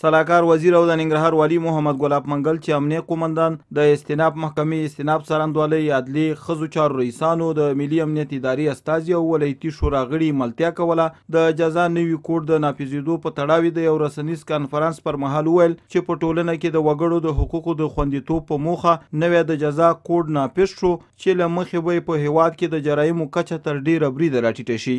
سلاکار وزیر او د ننګرهار والی محمد ګلاب منګل چې امنیه قومندان د استناب محکمې استناب څارندوالۍ عدلي ښځو چارو رئیسانو د ملي امنیت ادارې استازي او ولایتي شورا غړي ملتیا کوله د جزا نوي کوډ د نافذېدو په تړاو د یو رسنیز کانفرنس پر مهال وویل چې په ټولنه کې د وګړو د حقوقو د خوندیتوب په موخه نوی د جزا کوډ نافذ شو چې له مخې به په هیواد کې د جرایمو کچه تر ډیره بریده راټیټه شي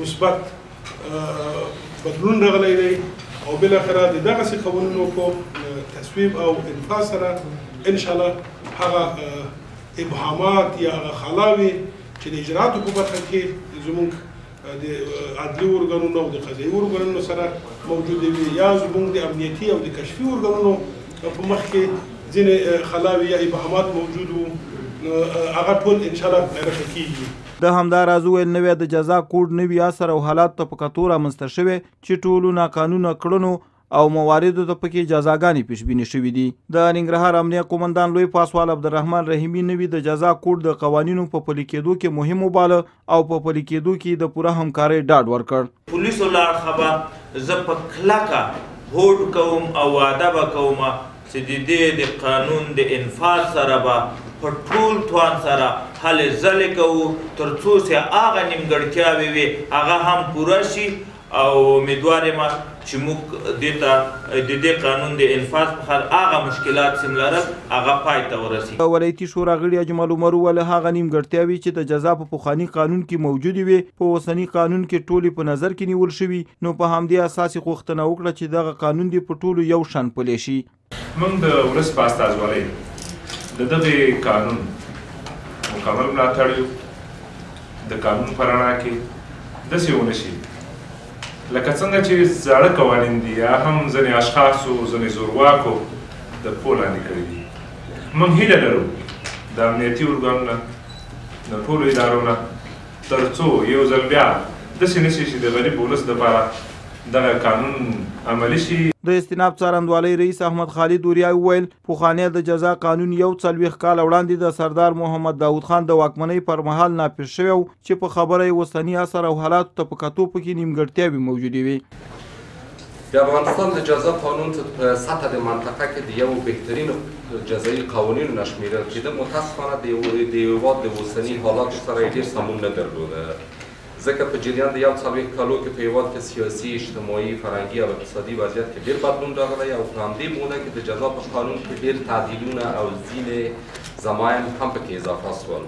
مثبت بدلون راغلی دی او بالاخره د دغسې قوانینو په تصویب او انفاذ سره انشاءالله هغه ابهامات یا هغه خلاوې چې د اجراتو په برخه کې زموږ د عدلي ارګانونو او د قضایي ارګانونو سره موجودې وي یا زموږ د امنیتي او د کشفي ارګانونو په مخ کې ځینې خلاوې یا ابهامات موجود وو هغه ټول انشاءالله رفع کېږي ده همدا راز وویل، نوی د جزا کوډ نوي عصر او حالاتو ته په کتو رامنځته شوی چې ټولو ناقانونه کړنو او مواردو ته پکې جزاګانې پیشبینې شوې دي. د ننګرهار امنیه قومندان لوی پاسوال عبدالرحمن رحیمي نوي د جزا کوډ د قوانینو په پلي کېدو کې مهم وباله او په پلي کېدو کې یې د پوره همکارۍ ډاډ ورکړ. پولیسو له اړخه به زه په کلکه هوډ کوم او وعده به کوم چې د دې د قانون د انفاذ سره به په ټول توان سره هلې ځلې کوو تر څو چې هغه نیمګړتیاوې وي هغه هم پوره شي او امیدوار یم چې موږ دې ته د دې قانون د انفاذ په خاطر هغه مشکلات چې لرل هغه پای ته ورسېږي. د ولایتي شورا غړي اجمل عمر وویل، هغه نیمګړتیاوې چې د جزا په پخواني قانون کې موجودې وې، په اوسني قانون کې ټولې په نظر کې نیول شوي نو په همدې اساس غوښتنه وکړه چې دغه قانون دې په ټولو یو شان پلی شي. موږ د ولس په استازولۍ د دغه قانون مکمل ملاتړ یو، د قانون په رڼا کې داسې ونه شي لکه څنګه چې زاړه قوانین دي یا هم ځینې اشخاصو ځینې زورواکو د پښو لاندې کړي دي. موږ هیله لرو د امنیتي ارګانونه، د ټولو ادارو نه، تر څو یو ځل بیا داسې نه شي چې د غریب ولس لپاره دغه قانون عملي شي. د استیناف څارندوالۍ رئیس احمد خالد اوریا وویل، پخوانی د جزا قانون یو څلوېښت کاله وړاندې د سردار محمد داود خان د واکمنۍ پر مهال نافذ شوی و چې په خبره یې اوسني عصر او حالاتو ته په کتو پکې نیمګړتیاوې موجودې وې. د افغانستان د جزا قانون په سطح د منطقه کې د یو بهترینو جزایي قوانینو نه شمیرل کېده متاسفانه د هیواد د اوسني حالات سره یې ډېر سمون نه درلوده ځکه په جریان د یو څلوېښت کلو کې په هیواد کې سیاسي اجتماعي فرهنګي او اقتصادي وضعیت کې ډېر بدلون راغلی او په همدې موده کې د جزا په قانون کې ډېر تعدیلونه او ځینې زمایم هم پکې اضافه سول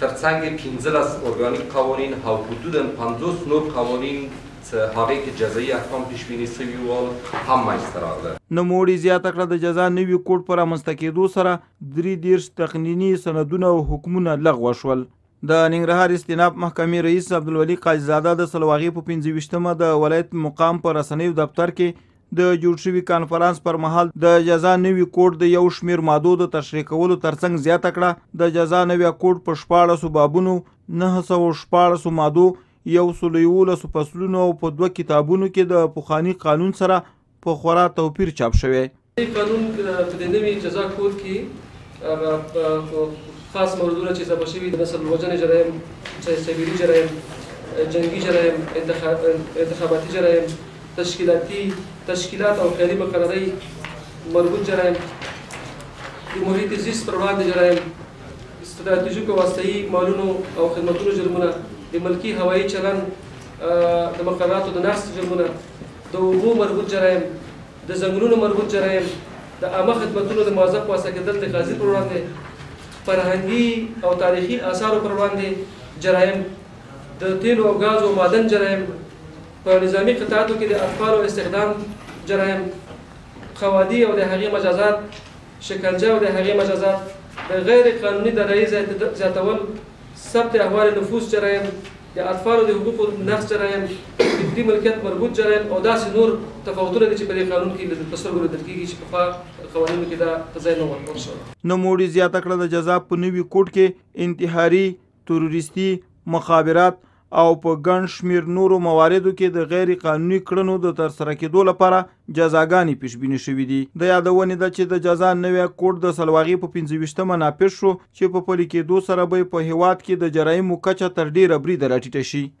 ترڅنګ یې پنځلس ارګانیک قوانین او حدودا پنځوس نور قوانین څه هغې کې جزايي احکام پیشبیني شوي ول هم منځ ته راغله. نوموړي زیاته کړه، د جزا نوي کوډ په رامنځته کېدو سره دري دېرش تقنیني سندونه او حکمونه لغوه شول. د ننګرهار استیناف محکمې رئیس عبدالولي قاضي زاده د سلواغې په پنځه ویشت مه د ولایت مقام په رسنیو دفتر کې د جوړ شوي کانفرانس پر مهال د جزا نوي کوډ د یو شمېر مادو د تشریح کولو ترڅنګ زیاته کړه، د جزا نوی کوډ په شپاړسو بابونو، نهه سوه او شپاړسو مادو، یو سلو یولسو فصلونو او په دوه کتابونو کې د پخواني قانون سره په خورا توپیر چاپ شوی. دې قانون په دې نوي جزا کود کې هغه خاص موردونه چې اضافه شوي د نسل وژنې جرایم، سایبري جرایم، جنګي جرایم، انتخاباتي جرایم، تشکیلاتي تشکیلات او خیالي مقررۍ، مربوط جرایم، د محیط زیست پر وړاندې جرایم، ستراتیژیکو وسلهیي مالونو او خدمتونو جرمونه، د ملکي هوایي چلند د مقرراتو د نقض جرمونه، د اوبو مربوط جرایم، د ځنګلونو مربوط جرایم، د عامه خدمتونو د معذب پواسطه کېدل د قاضي پر وړاندې، فرهنګي او تاریخي آثارو پر وړاندې جرایم، د تېلو او ګازو او معدن جرایم، په نظامي قطعاتو کې د اطفالو استخدام جرایم، قوادي او د هغې مجازات، شکنجه او د هغې مجازات، د غیر قانوني دارایۍ زیاتول، ثبت احوال نفوس جرایم، د اطفالو د حقوقو نقض جرایم، د فکري ملکیت مربوط جرایم او داسې نور تفاوتونه دي چې په دې قانون کې په سترګو لیدل کېږي چې پخوا قوانینو کې دا ته ځای نه و ورکول شوی. نوموړي زیاته کړه، د جزاف په نوي کوډ کې انتحاري، تروریستي مخابرات او په ګڼ شمیر نورو مواردو کې د غیر قانوني کړنو د ترسره کېدو لپاره جزاګانې پیشبینې شوې دي د یادونې ده چې د جزا نوی کوډ د سلواغې په پنځه ویشتمه ناپېښ شو چې په پلي کېدو سره به په هېواد کې د جرایمو کچه تر ډېره بریده راټیټه شي